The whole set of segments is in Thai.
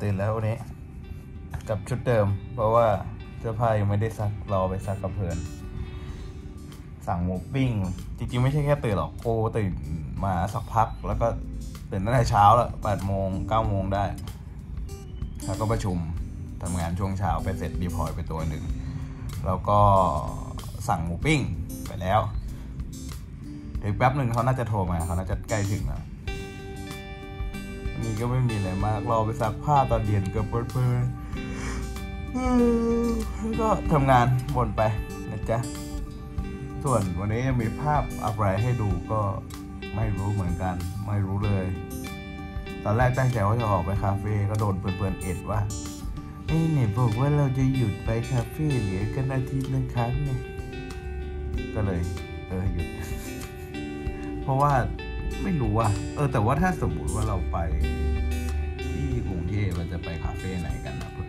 ตื่นแล้ววันนี้ กับชุดเดิม เพราะว่าเสื้อผ้ายังไม่ได้ซักรอไปซักกับเพื่อนสั่งหมูปิ้ง จริงๆ ไม่ใช่แค่ตื่นหรอกกูตื่นมาสักพัก แล้วก็ตื่นตั้งแต่เช้าแล้วแปดโมงเก้าโมงได้ แล้วก็ประชุมทำงานช่วงเช้าไปเสร็จดีพอยไปตัวหนึ่ง แล้วก็สั่งหมูปิ้งไปแล้วเดี๋ยวแป๊บหนึ่งเขาน่าจะโทรมาเขาน่าจะใกล้ถึงแล้ว นี้ก็ไม่มีอะไรมาก รอไปซักผ้าตอนเย็นกับเพื่อนๆแล้วก็ทำงานวนไปนะจ๊ะ ส่วนวันนี้จะมีภาพอะไรให้ดูก็ไม่รู้เหมือนกัน ไม่รู้เลย ตอนแรกตั้งใจว่าจะออกไปคาเฟ่ก็โดนเพื่อนๆเอ็ดว่าเอ้เนี่ยบอกว่าเราจะหยุดไปคาเฟ่เหลือกันอาทิตย์ละครั้งไงก็เลย เออหยุด เพราะว่าไม่รู้อะเออแต่ว่าถ้าสมมติว่าเราไป เทพเราจะไปคาเฟ่ไหนกันนะเพื่อน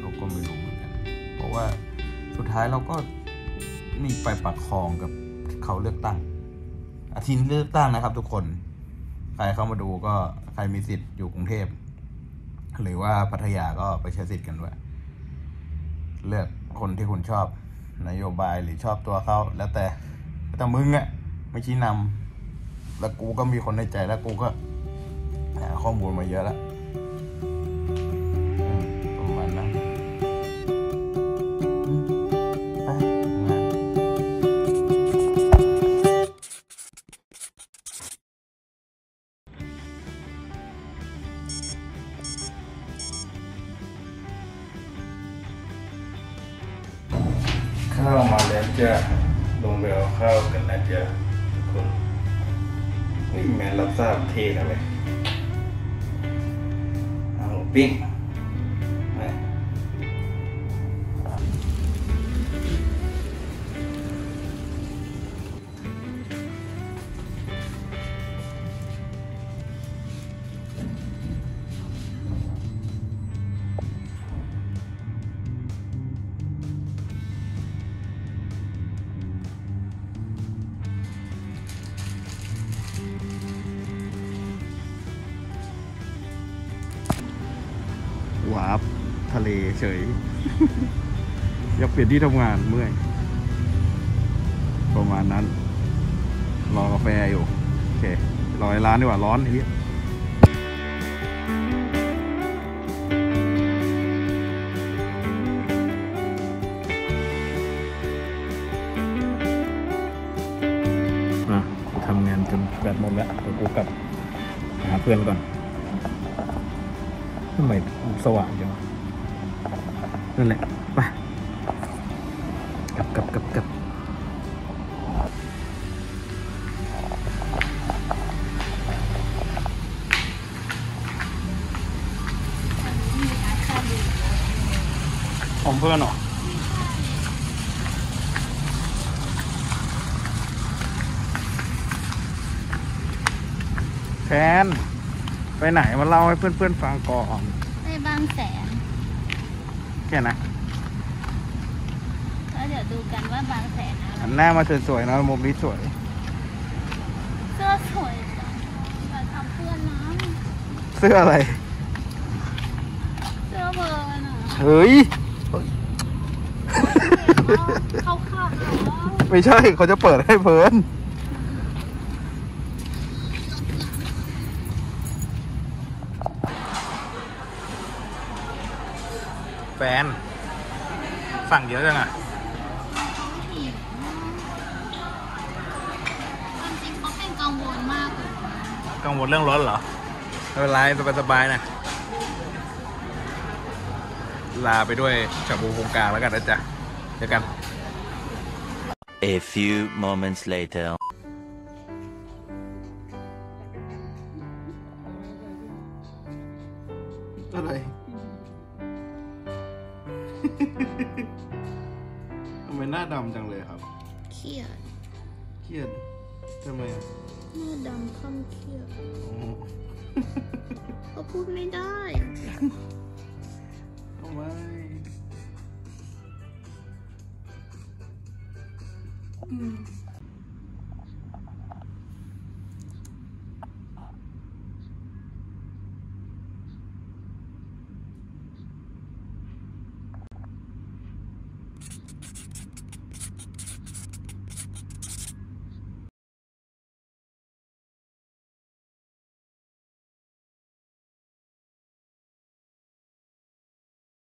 เราก็ไม่รู้เหมือนกัน เพราะว่าสุดท้ายเราก็นี่ไปปักคลองกับเขาเลือกตั้ง อาทิตย์เลือกตั้งนะครับทุกคน ใครเข้ามาดูก็ใครมีสิทธิ์อยู่กรุงเทพ หรือว่าพัทยาก็ไปใช้สิทธิ์กันด้วย เลือกคนที่คุณชอบนโยบายหรือชอบตัวเขาแล้วแต่แต่มึงอะไม่ชี้นำแล้วกูก็มีคนในใจแล้วกูก็หาข้อมูลมาเยอะแล้ว ข้าวมาแล้วจะลงไปเอาข้าวกันนะจ๊ะทุกคนนี่แมนรับทราบเทกันเลยเอาหมูปิ้ง วาบทะเลเฉย อยากเปลี่ยนที่ทำงานเมื่อย ประมาณนั้น รอกาแฟอยู่ โอเค รอร้านดีกว่า ร้อนไอ้เหี้ยอ่ทำงานจนแบตหมดแล้วเดี๋ยวกูกลับหาเพื่อนก่อนำไมสว่างจังนั่นแหละไปกลับกลับกลับกลับของเพื่อนเหรอแฟน ไปไหนมาเล่าให้เพื่อนๆฟังก่อนไปบางแสนแค่นั้นแล้วเดี๋ยวดูกันว่าบางแสนอะไรหันหน้ามาสวยๆนะมุมนี้สวย เสื้อสวยจังมาทำเพื่อนนะเสื้ออะไร เสื้อเบอร์น่ะเฮ้ย เขาขาดเหรอไม่ใช่เขาจะเปิดให้เพิ่น น สั่งเยอะจังอะความจริงเขาเป็นกังวลมากเลยนะกังวลเรื่องรถเหรอไม่เป็นไรสบายๆนะ ลาไปด้วยชาบูโครงกลางแล้วกันนะจ๊ะเจอกัน A few moments later. อะไร เครียดทำไมอะหน้าดำค่ำเครียดอ๋อเขาพูดไม่ได้ทำไมอืม